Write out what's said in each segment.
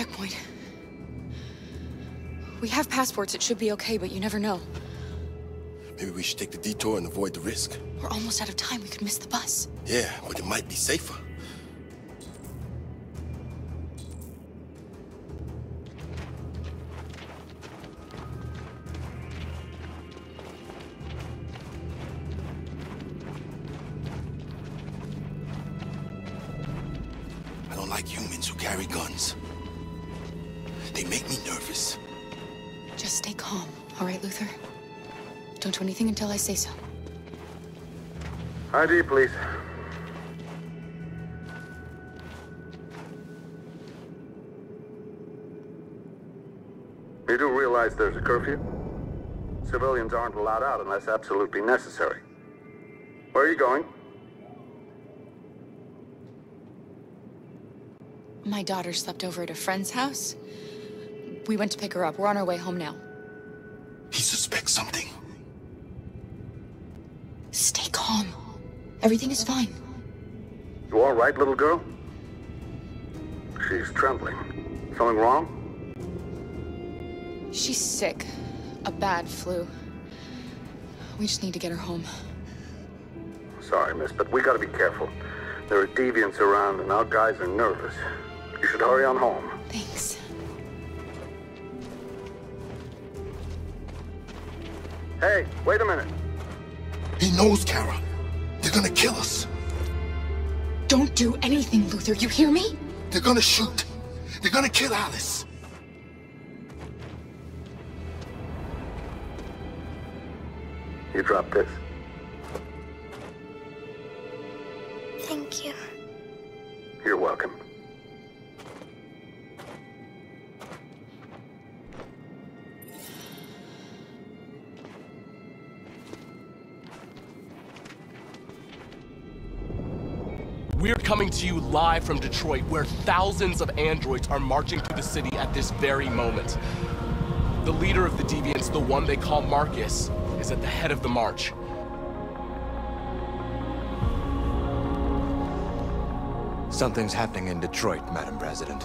Checkpoint. We have passports, it should be okay, but you never know. Maybe we should take the detour and avoid the risk. We're almost out of time, we could miss the bus. Yeah, but it might be safer. Say so. ID, please. You do realize there's a curfew? Civilians aren't allowed out unless absolutely necessary. Where are you going? My daughter slept over at a friend's house. We went to pick her up. We're on our way home now. He suspects something. Stay calm. Everything is fine. You all right, little girl? She's trembling. Something wrong? She's sick. A bad flu. We just need to get her home. Sorry, miss, but we gotta be careful. There are deviants around and our guys are nervous. You should hurry on home. Thanks. Hey, wait a minute. He knows, Kara. They're gonna kill us. Don't do anything, Luther. You hear me? They're gonna shoot. They're gonna kill Alice. You drop this. To you live from Detroit, where thousands of androids are marching through the city at this very moment. The leader of the Deviants, the one they call Marcus, is at the head of the march. Something's happening in Detroit, Madam President.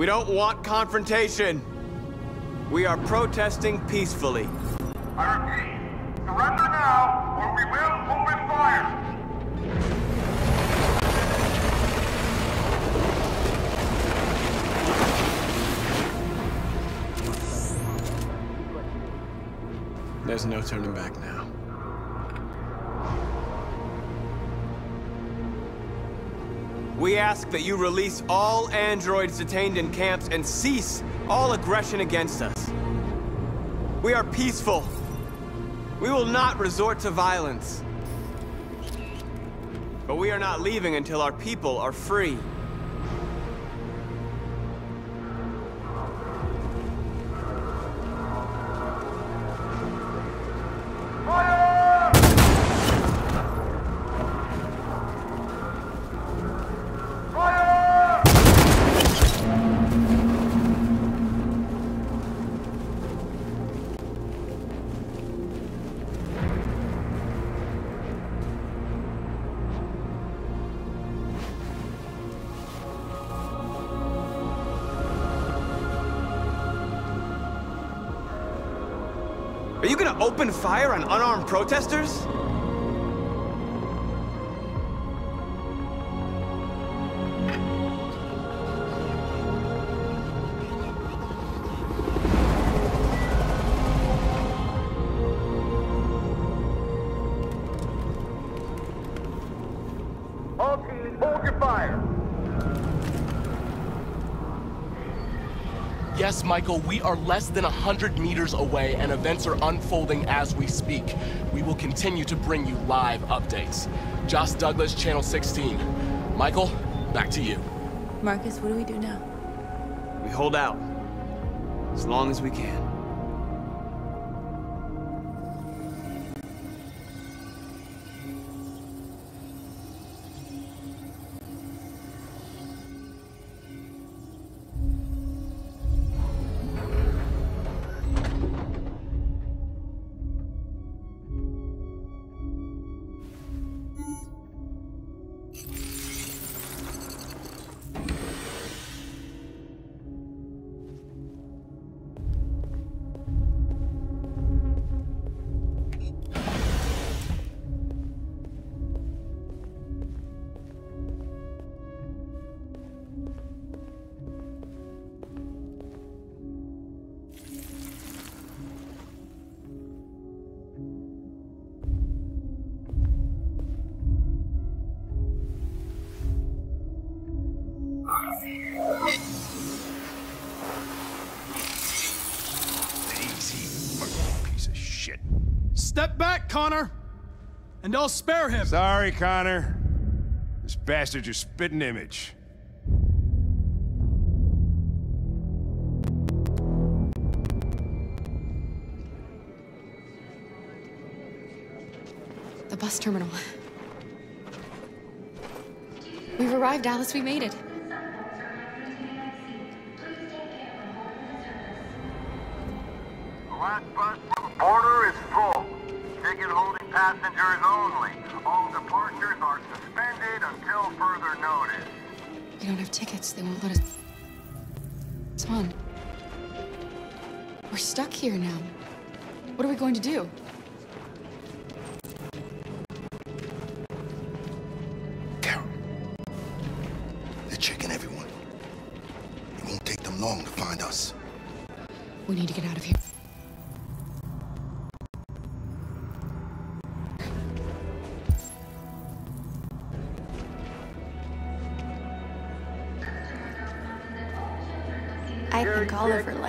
We don't want confrontation. We are protesting peacefully. I repeat, surrender now, or we will open fire. There's no turning back now. We ask that you release all androids detained in camps and cease all aggression against us. We are peaceful. We will not resort to violence. But we are not leaving until our people are free. Open fire on unarmed protesters? All teams, hold your fire. Yes, Michael, we are less than 100 meters away and events are unfolding as we speak. We will continue to bring you live updates. Josh Douglas, Channel 16. Michael, back to you. Marcus, what do we do now? We hold out. As long as we can. Step back, Connor! And I'll spare him. Sorry, Connor. This bastard's your spitting image. The bus terminal. We've arrived, Alice. We made it. The last bus from the border is full. Ticket holding passengers only. All departures are suspended until further notice. We don't have tickets. They won't let us It's on. We're stuck here now. What are we going to do? Kara. They're checking everyone. It won't take them long to find us. We need to get out of here.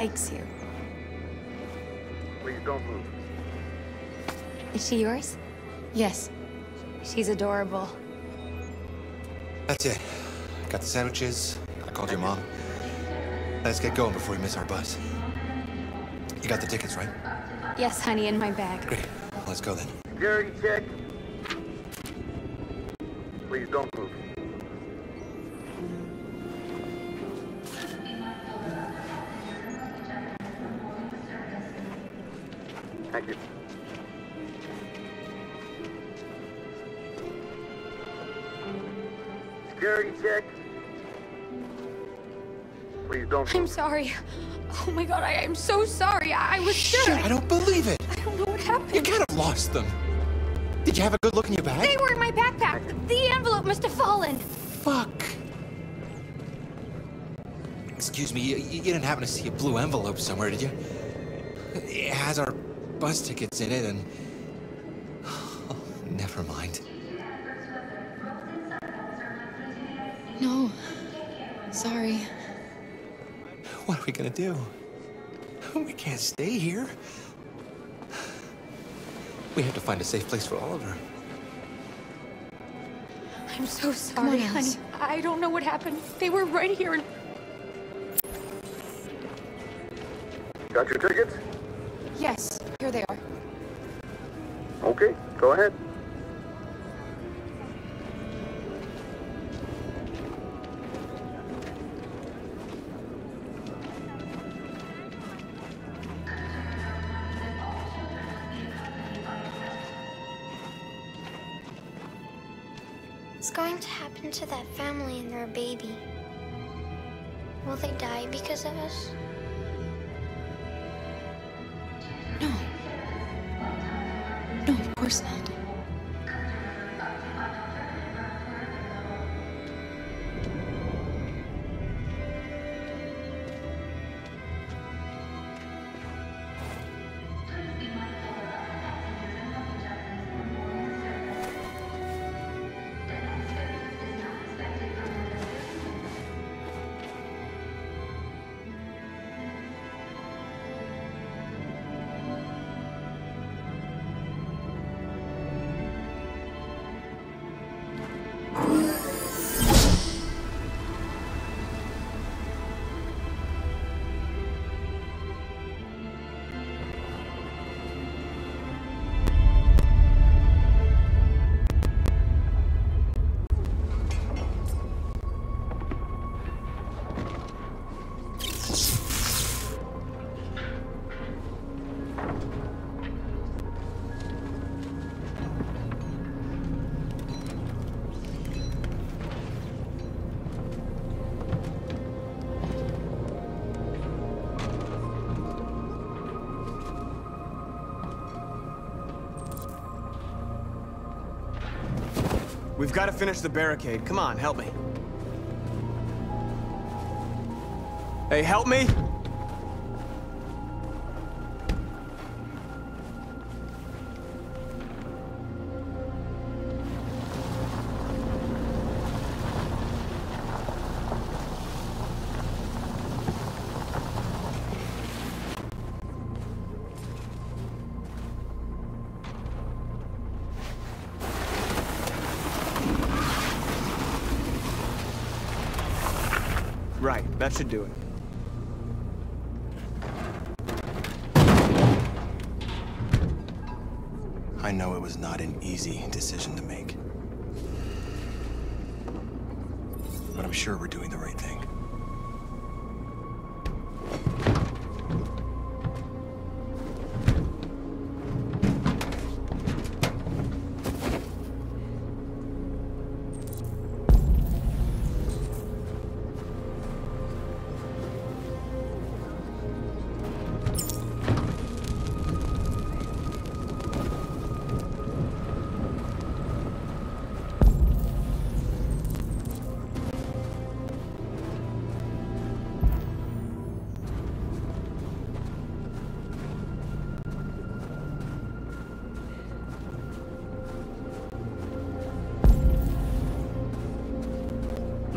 Likes you. Please don't move. Is she yours? Yes. She's adorable. That's it. Got the sandwiches. I called your mom. Let's get going before we miss our bus. You got the tickets, right? Yes, honey, in my bag. Great. Let's go then. Security check. Please don't I'm sorry. Oh my god, I am so sorry. I, I was sure. Shit, I don't believe it. I don't know what happened. You kind of lost them. Did you have a good look in your bag? They were in my backpack. The envelope must have fallen. Fuck. Excuse me, you, you didn't happen to see a blue envelope somewhere, did you? It has our bus tickets in it and... Oh, never mind. No. Sorry. What are we gonna do? We can't stay here. We have to find a safe place for Oliver. I'm so on, sorry, honey. I don't know what happened. They were right here and Got your tickets? Yes. Here they are. Okay, go ahead. is going to happen to that family and their baby? Will they die because of us? No. No, of course not. We've got to finish the barricade. Come on, help me. Hey, help me! That should do it. I know it was not an easy decision to make. But I'm sure we're doing the right thing.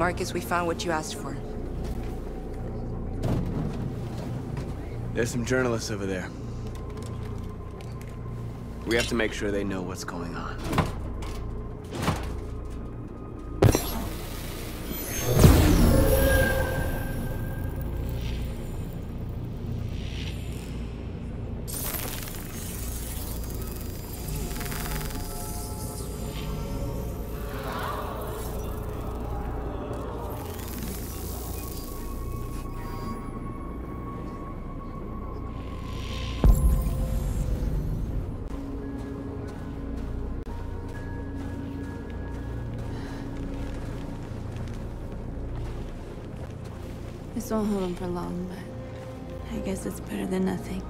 Marcus, we found what you asked for. There's some journalists over there. We have to make sure they know what's going on. This won't hold him for long, but I guess it's better than nothing.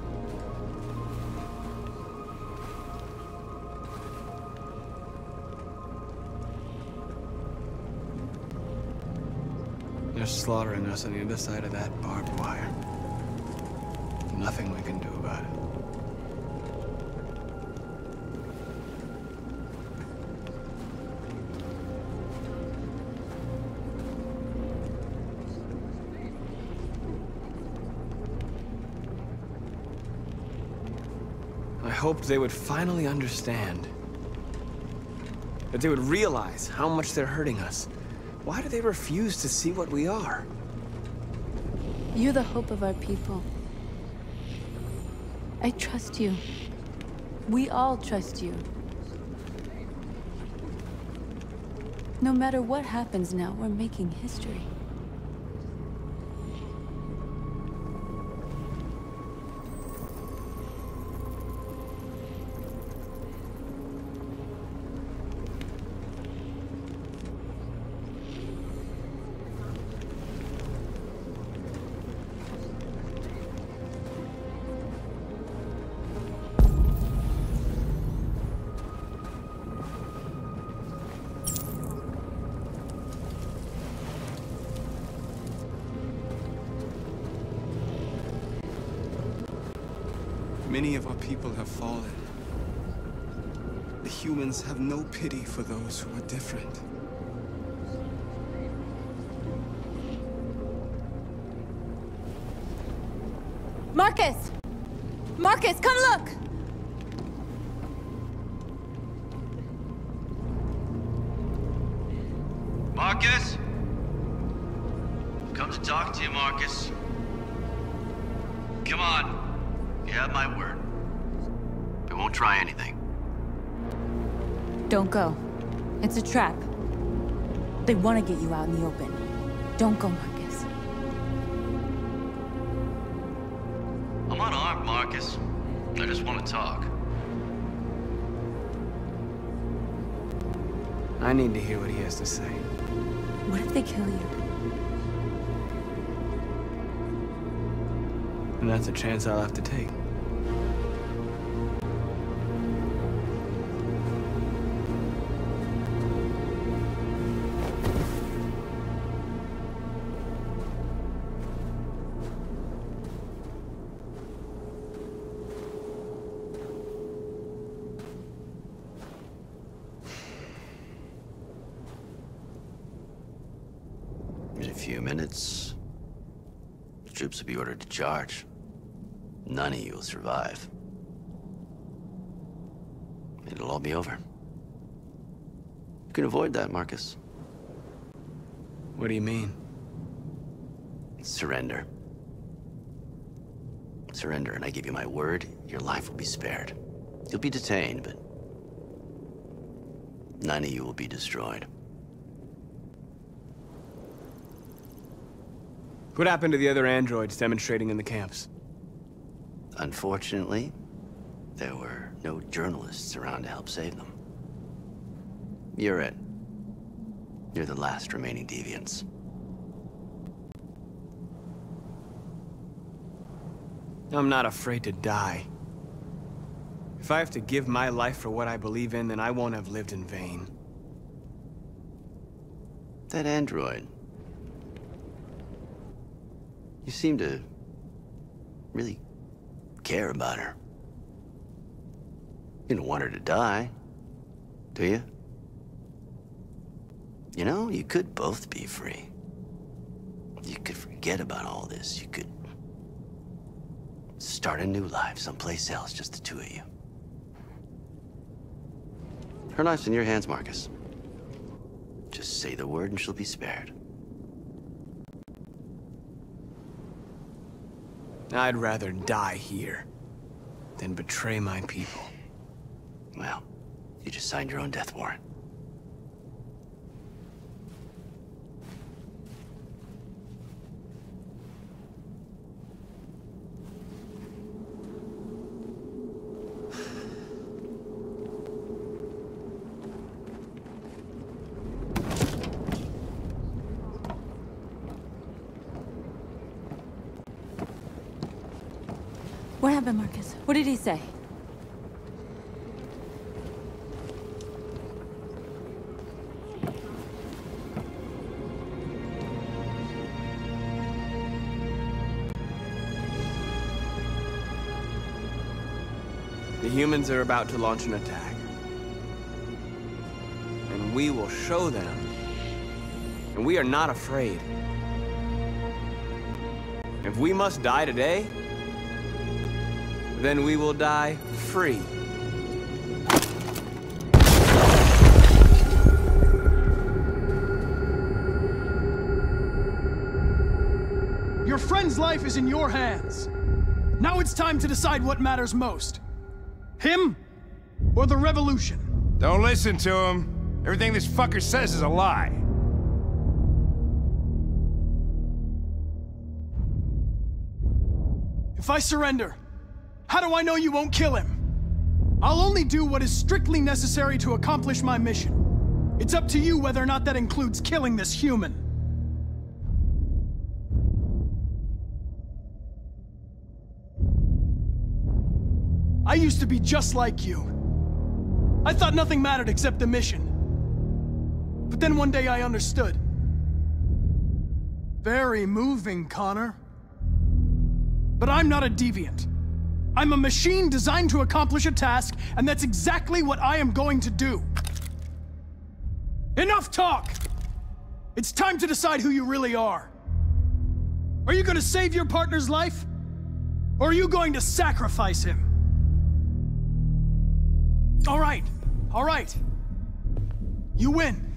They're slaughtering us on the other side of that barbed wire. Nothing we can do about it. Hoped they would finally understand. That they would realize how much they're hurting us. Why do they refuse to see what we are? You're the hope of our people. I trust you. We all trust you. No matter what happens now, we're making history. People have fallen. The humans have no pity for those who are different. Marcus! Marcus, come look! Marcus? Come to talk to you, Marcus. Come on. You have my word. We won't try anything. Don't go. It's a trap. They want to get you out in the open. Don't go, Marcus. I'm unarmed, Marcus. I just want to talk. I need to hear what he has to say. What if they kill you? And that's a chance I'll have to take. Will be ordered to charge. None of you will survive. It'll all be over. You can avoid that, Marcus. What do you mean? Surrender. Surrender, and I give you my word, your life will be spared. You'll be detained, but none of you will be destroyed. What happened to the other androids demonstrating in the camps? Unfortunately, there were no journalists around to help save them. You're it. You're the last remaining deviants. I'm not afraid to die. If I have to give my life for what I believe in, then I won't have lived in vain. That android. You seem to really care about her. You don't want her to die, do you? You know, you could both be free. You could forget about all this. You could start a new life someplace else, just the two of you. Her life's in your hands, Marcus. Just say the word and she'll be spared. I'd rather die here than betray my people. Well, you just signed your own death warrant. What happened, Marcus? What did he say? The humans are about to launch an attack. And we will show them. And we are not afraid. If we must die today, then we will die free. Your friend's life is in your hands. Now it's time to decide what matters most. Him or the revolution? Don't listen to him. Everything this fucker says is a lie. If I surrender, how do I know you won't kill him? I'll only do what is strictly necessary to accomplish my mission. It's up to you whether or not that includes killing this human. I used to be just like you. I thought nothing mattered except the mission. But then one day I understood. Very moving, Connor. But I'm not a deviant. I'm a machine designed to accomplish a task, and that's exactly what I am going to do. Enough talk! It's time to decide who you really are. Are you going to save your partner's life? Or are you going to sacrifice him? All right, all right. You win.